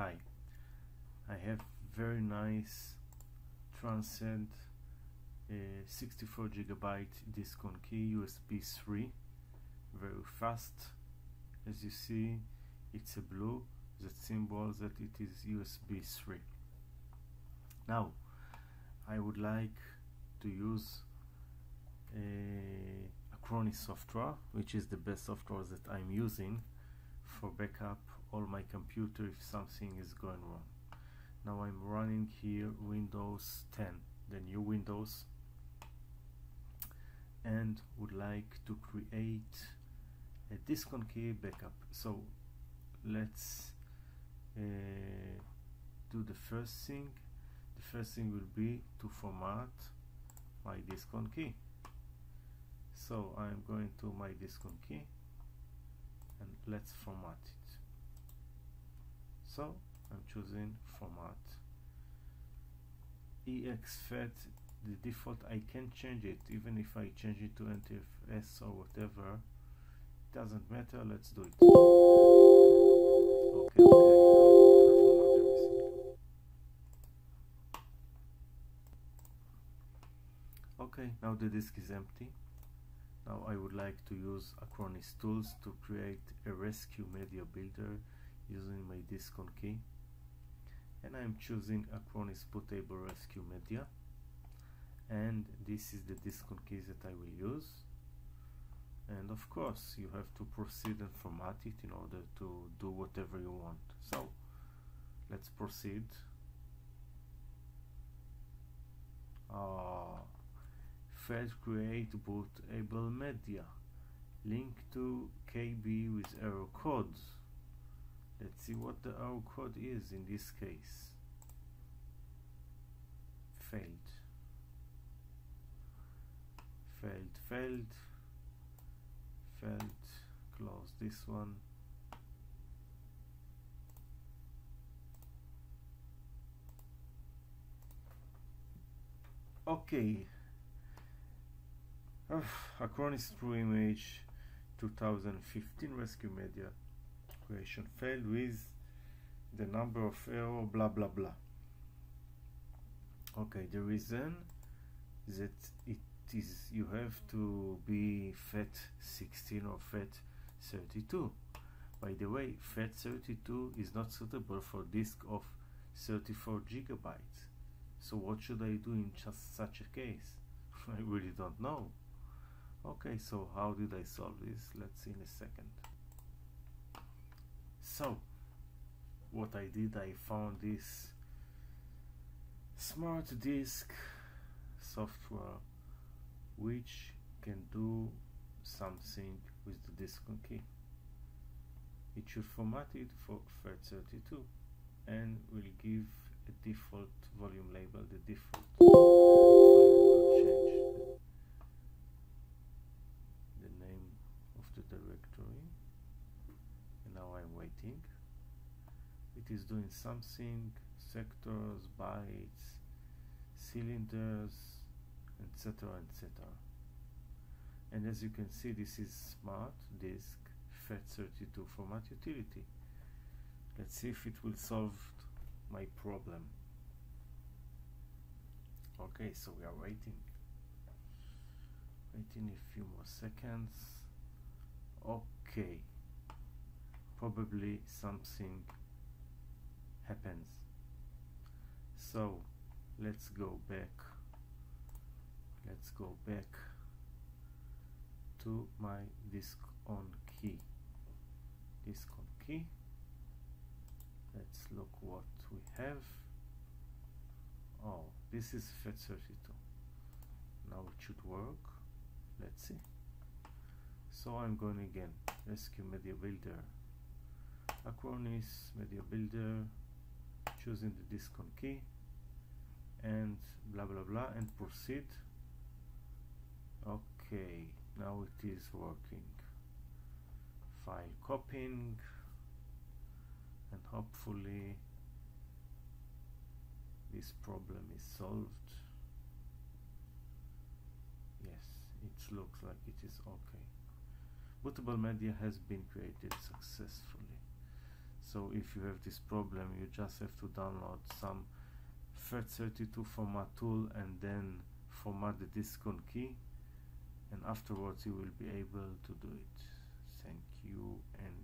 I have very nice transcend uh, 64 gigabyte disk on key USB 3 very fast. As you see it's a blue that symbols that it is USB 3 now I would like to use a Acronis software which is the best software that I'm using for backup all my computer if something is going wrong. Now I'm running here Windows 10 the new Windows and would like to create a disk on key backup. So let's uh, do the first thing. The first thing will be to format my disk on key so I'm going to my disk on key and let's format it. So I'm choosing format. exFAT the default I can change it. Even if I change it to NTFS or whatever doesn't matter. Let's do it. Okay, okay. okay now the disk is empty now I would like to use Acronis tools to create a rescue media builder using my disk on key. And I'm choosing Acronis bootable rescue media. And this is the disk on key that I will use. And of course you have to proceed and format it in order to do whatever you want. So let's proceed. Uh, failed create bootable media link to KB with error codes. Let's see what the error code is in this case. Failed. Failed failed. Failed. Close this one. Okay Acronis True Image 2015 Rescue Media creation failed with the number of error blah blah blah. Okay the reason that it is you have to be FAT 16 or FAT 32 by the way FAT 32 is not suitable for disk of 34 gigabytes. So what should I do in just such a case? I really don't know okay so how did I solve this? Let's see in a second. So what I did I found this smart disk software which can do something with the disk key it should format it for FAT32 and will give a default volume label the default change the name of the directory and now I'm waiting it is doing something sectors bytes cylinders etc etc and as you can see this is smart disk FAT32 format utility. Let's see if it will solve my problem. Okay so we are waiting. Waiting a few more seconds. Okay. Probably something happens. So let's go back. Let's go back to my disk on key. Disk on key. Let's look what we have. Oh this is FAT32 now it should work. Let's see. So I'm going again rescue media builder. Acronis media builder choosing the disk on key and blah blah blah and proceed. Okay now it is working. File copying and hopefully this problem is solved. Yes it looks like it is okay. Bootable media has been created successfully so if you have this problem you just have to download some FAT32 format tool and then format the disk on key and afterwards you will be able to do it. Thank you and